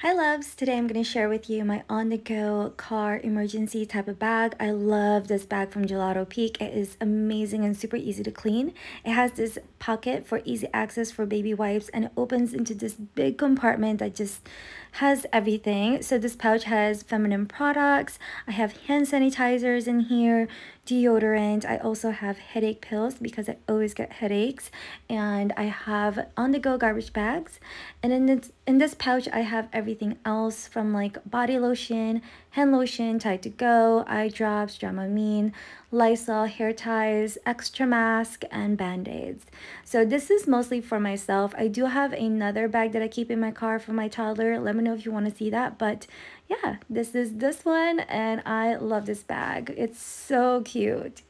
Hi loves, today I'm going to share with you my on-the-go car emergency type of bag. I love this bag from Gelato Pique. It is amazing and super easy to clean. It has this pocket for easy access for baby wipes and it opens into this big compartment that just has everything. So this pouch has feminine products. I have hand sanitizers in here, deodorant. I also have headache pills because I always get headaches. And I have on-the-go garbage bags. And in this, in this pouch, I have everything else from like body lotion, hand lotion, Tide to Go, eye drops, Dramamine, Lysol, hair ties, extra mask, and band-aids. So this is mostly for myself. I do have another bag that I keep in my car for my toddler. Let me know if you want to see that. But yeah, this is this one and I love this bag. It's so cute.